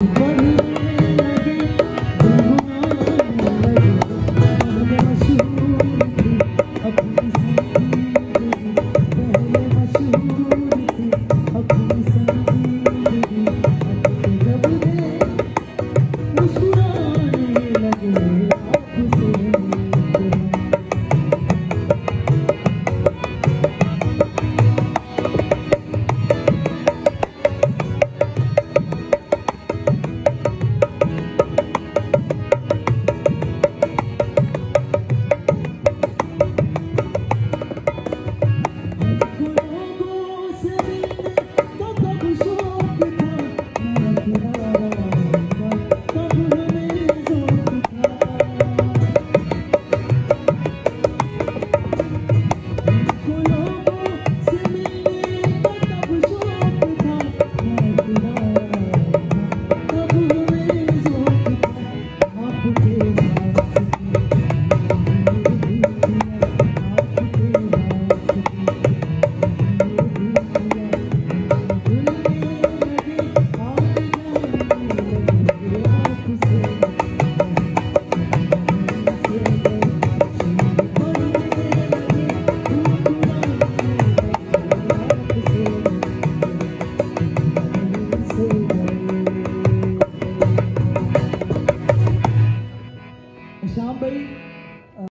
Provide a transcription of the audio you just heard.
But Thank you. zombie.